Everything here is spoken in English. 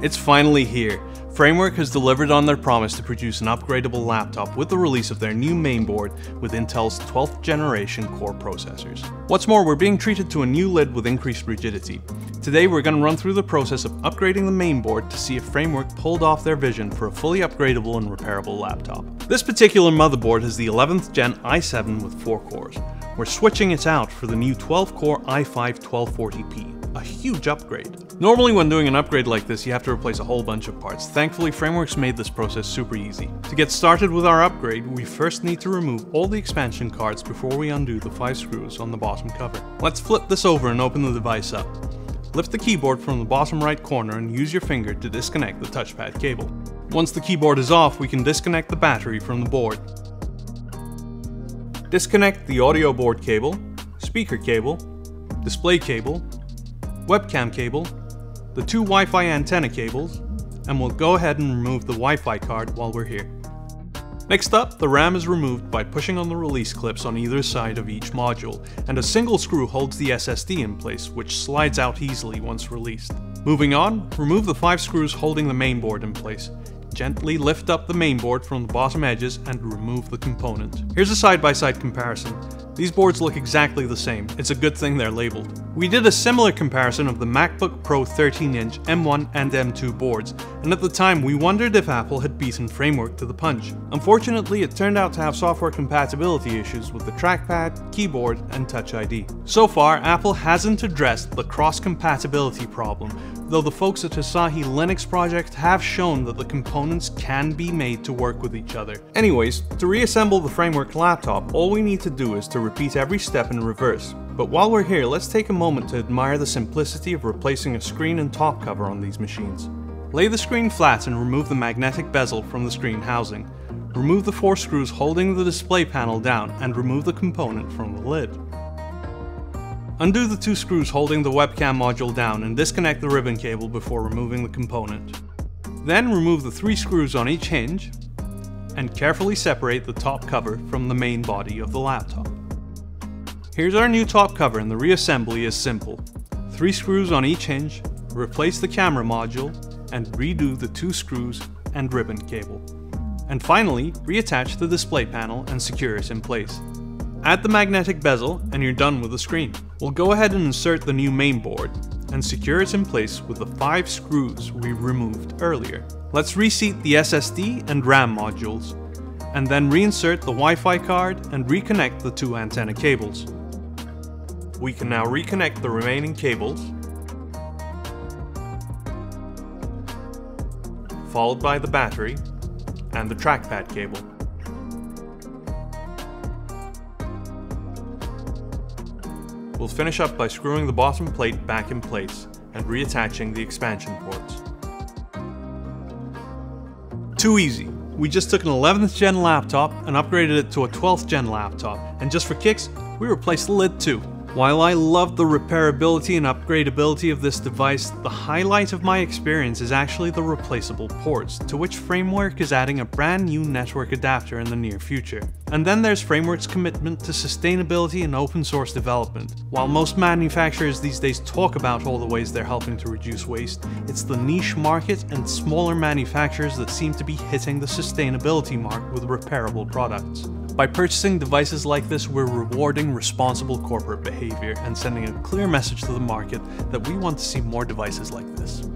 It's finally here. Framework has delivered on their promise to produce an upgradable laptop with the release of their new mainboard with Intel's 12th generation core processors. What's more, we're being treated to a new lid with increased rigidity. Today we're going to run through the process of upgrading the mainboard to see if Framework pulled off their vision for a fully upgradable and repairable laptop. This particular motherboard has the 11th gen i7 with 4 cores. We're switching it out for the new 12 core i5 1240p a huge upgrade. Normally when doing an upgrade like this you have to replace a whole bunch of parts. Thankfully Frameworks made this process super easy. To get started with our upgrade we first need to remove all the expansion cards before we undo the 5 screws on the bottom cover. Let's flip this over and open the device up. Lift the keyboard from the bottom right corner and use your finger to disconnect the touchpad cable. Once the keyboard is off we can disconnect the battery from the board. Disconnect the audio board cable, speaker cable, display cable, webcam cable, the two Wi-Fi antenna cables, and we'll go ahead and remove the Wi-Fi card while we're here. Next up, the RAM is removed by pushing on the release clips on either side of each module, and a single screw holds the SSD in place, which slides out easily once released. Moving on, remove the 5 screws holding the mainboard in place. Gently lift up the mainboard from the bottom edges and remove the component. Here's a side-by-side -side comparison. These boards look exactly the same, it's a good thing they're labeled. We did a similar comparison of the MacBook Pro 13-inch M1 and M2 boards, and at the time we wondered if Apple had beaten Framework to the punch. Unfortunately, it turned out to have software compatibility issues with the trackpad, keyboard, and Touch ID. So far, Apple hasn't addressed the cross-compatibility problem, though the folks at Asahi Linux Project have shown that the components can be made to work with each other. Anyways, to reassemble the Framework laptop, all we need to do is to repeat every step in reverse. But while we're here, let's take a moment to admire the simplicity of replacing a screen and top cover on these machines. Lay the screen flat and remove the magnetic bezel from the screen housing. Remove the four screws holding the display panel down and remove the component from the lid. Undo the two screws holding the webcam module down and disconnect the ribbon cable before removing the component. Then remove the three screws on each hinge and carefully separate the top cover from the main body of the laptop. Here's our new top cover and the reassembly is simple. Three screws on each hinge, replace the camera module, and redo the two screws and ribbon cable. And finally, reattach the display panel and secure it in place. Add the magnetic bezel and you're done with the screen. We'll go ahead and insert the new main board and secure it in place with the 5 screws we removed earlier. Let's reseat the SSD and RAM modules, and then reinsert the Wi-Fi card and reconnect the two antenna cables. We can now reconnect the remaining cables, followed by the battery and the trackpad cable. We'll finish up by screwing the bottom plate back in place and reattaching the expansion ports. Too easy. We just took an 11th gen laptop and upgraded it to a 12th gen laptop, and just for kicks, we replaced the lid too. While I love the repairability and upgradability of this device, the highlight of my experience is actually the replaceable ports, to which Framework is adding a brand new network adapter in the near future. And then there's Framework's commitment to sustainability and open source development. While most manufacturers these days talk about all the ways they're helping to reduce waste, it's the niche market and smaller manufacturers that seem to be hitting the sustainability mark with repairable products. By purchasing devices like this, we're rewarding responsible corporate behavior and sending a clear message to the market that we want to see more devices like this.